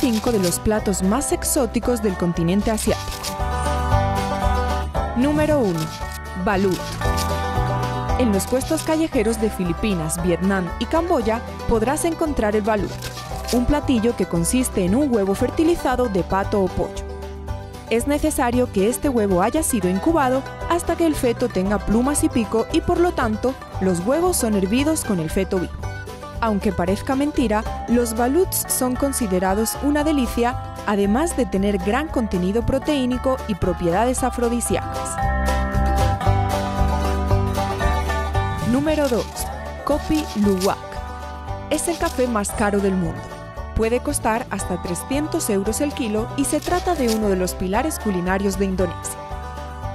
5 de los platos más exóticos del continente asiático. Número 1. Balut. En los puestos callejeros de Filipinas, Vietnam y Camboya podrás encontrar el balut, un platillo que consiste en un huevo fertilizado de pato o pollo. Es necesario que este huevo haya sido incubado hasta que el feto tenga plumas y pico y por lo tanto los huevos son hervidos con el feto vivo. Aunque parezca mentira, los baluts son considerados una delicia, además de tener gran contenido proteínico y propiedades afrodisíacas. Número 2. Kopi Luwak. Es el café más caro del mundo. Puede costar hasta 300 euros el kilo y se trata de uno de los pilares culinarios de Indonesia.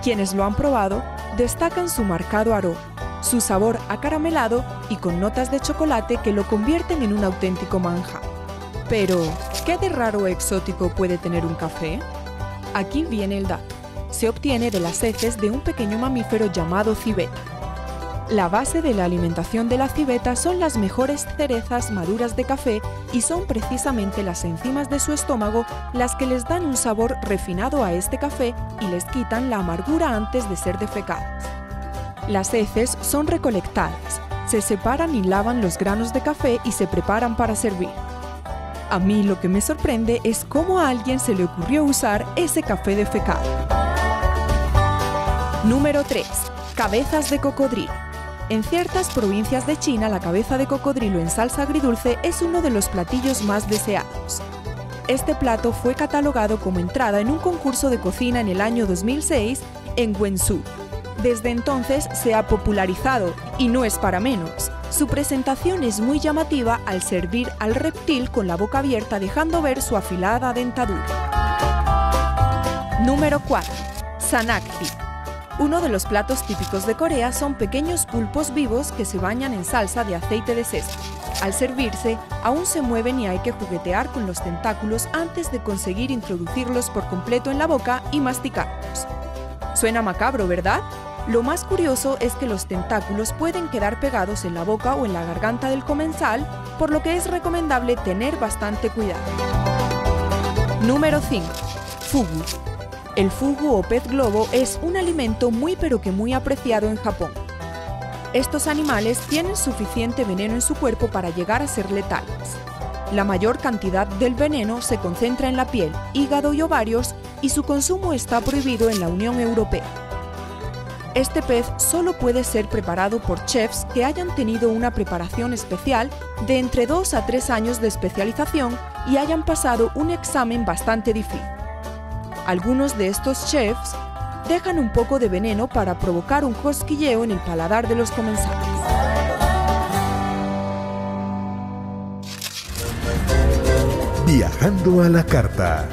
Quienes lo han probado destacan su marcado aroma, su sabor acaramelado y con notas de chocolate que lo convierten en un auténtico manjar. Pero, ¿qué de raro o exótico puede tener un café? Aquí viene el dato. Se obtiene de las heces de un pequeño mamífero llamado civeta. La base de la alimentación de la civeta son las mejores cerezas maduras de café y son precisamente las enzimas de su estómago las que les dan un sabor refinado a este café y les quitan la amargura antes de ser defecadas. Las heces son recolectadas, se separan y lavan los granos de café y se preparan para servir. A mí lo que me sorprende es cómo a alguien se le ocurrió usar ese café defecado. Número 3. Cabezas de cocodrilo. En ciertas provincias de China, la cabeza de cocodrilo en salsa agridulce es uno de los platillos más deseados. Este plato fue catalogado como entrada en un concurso de cocina en el año 2006 en Wenzhou. Desde entonces se ha popularizado y no es para menos. Su presentación es muy llamativa al servir al reptil con la boca abierta dejando ver su afilada dentadura. Número 4. Sanakti. Uno de los platos típicos de Corea son pequeños pulpos vivos que se bañan en salsa de aceite de sésamo. Al servirse, aún se mueven y hay que juguetear con los tentáculos antes de conseguir introducirlos por completo en la boca y masticarlos. Suena macabro, ¿verdad? Lo más curioso es que los tentáculos pueden quedar pegados en la boca o en la garganta del comensal, por lo que es recomendable tener bastante cuidado. Número 5. Fugu. El fugu o pez globo es un alimento muy pero que muy apreciado en Japón. Estos animales tienen suficiente veneno en su cuerpo para llegar a ser letales. La mayor cantidad del veneno se concentra en la piel, hígado y ovarios y su consumo está prohibido en la Unión Europea. Este pez solo puede ser preparado por chefs que hayan tenido una preparación especial de entre 2 a 3 años de especialización y hayan pasado un examen bastante difícil. Algunos de estos chefs dejan un poco de veneno para provocar un cosquilleo en el paladar de los comensales. Viajando a la carta.